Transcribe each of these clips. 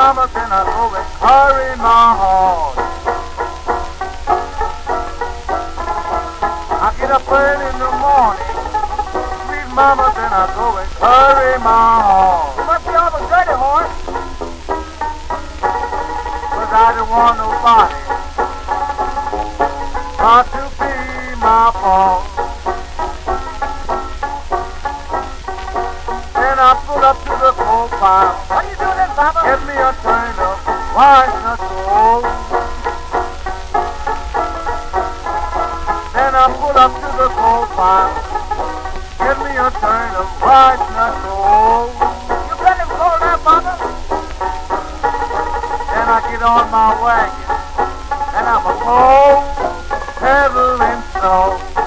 mama can I always carry my heart. I get up early in the morning, sweet mama can I always carry my heart. You must be all the dirty horse. Cause I don't want nobody not to be my fault. Then I pull up to the coal pile. What are you doing then, Papa? Get me a train of white nuts gold. Then I pull up to the coal pile. Get me a train of white nuts gold. You got him cold now, Papa? Then I get on my wagon. And I'm a cold peddling snow. I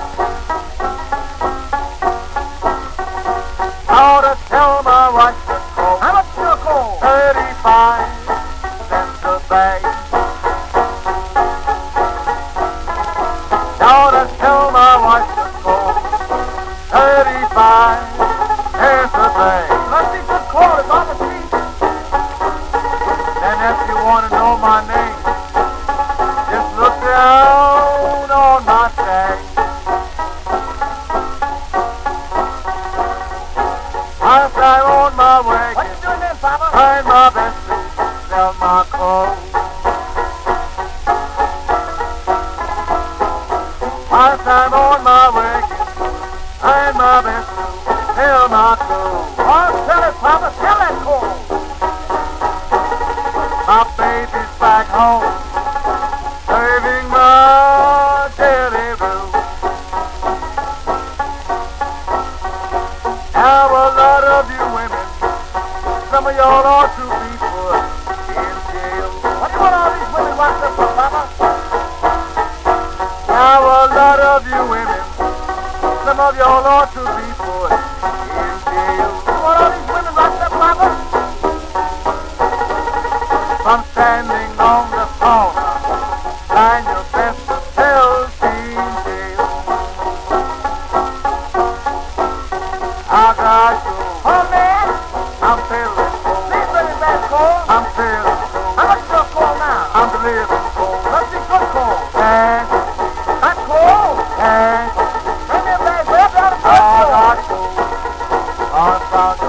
cents a bag. Now to tell my wife to go. 35 cents a bag. Must be good coal. It's on the street. And if you want to know my name, just look down on my tag. I say on my What are you doing then, Papa? trying my best to sell my clothes. I say on my wagon, trying my best sell my clothes. Oh, sell it, Papa. Sell that coal. My baby's back home, serving my jelly roll. Now a lot of you women, some of y'all ought to of y'all ought to be put in jail. You want all these women locked up, Papa? From standing on the On